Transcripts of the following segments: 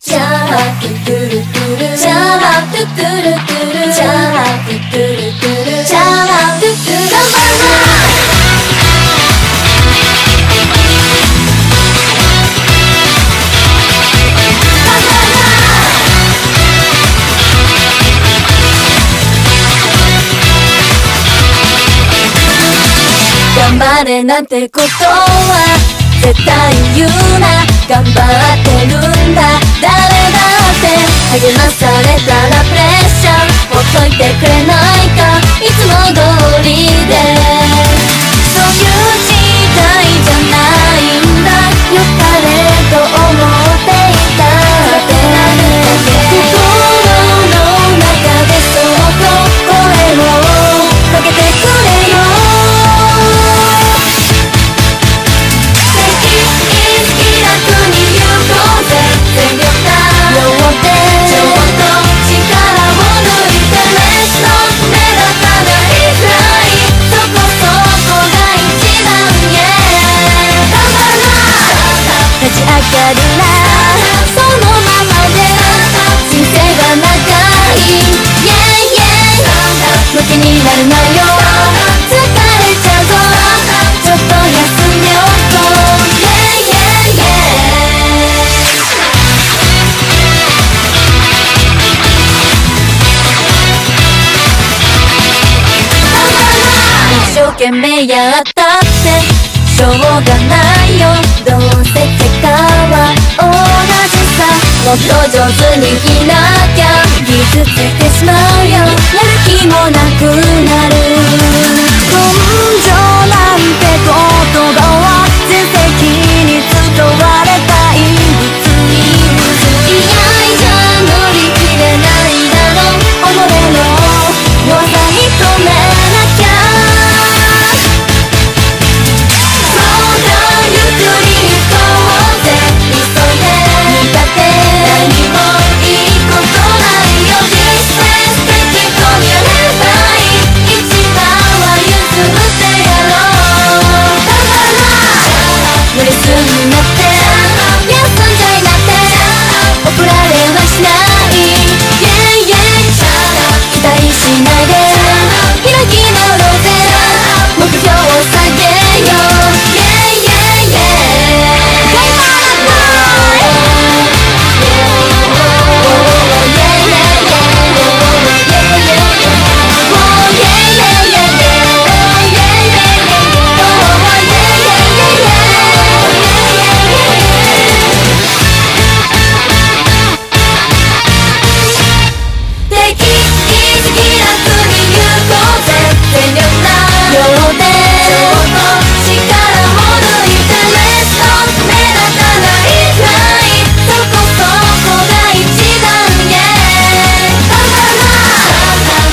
チャートゥトゥルトゥルチャートゥトゥルトゥルチャートゥトゥルトゥルチャートゥトゥル頑張る頑張れなんてことは絶対言うな頑張ってるんだ誰だって励まされたらプレッシャーほっといてくれないるなそのままで人生は長い yeah yeah ムキになるなよ疲れちゃうぞちょっと休みようと Yeah yeah yeah 一生懸命やったってしょうがないよどうせ結果は同じさもっと上手に着なきゃ。傷ついてしまうよ。やる気もない。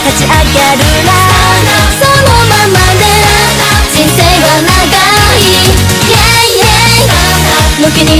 立ち上がるな。そのままで人生は長い。Yeah yeah 向きに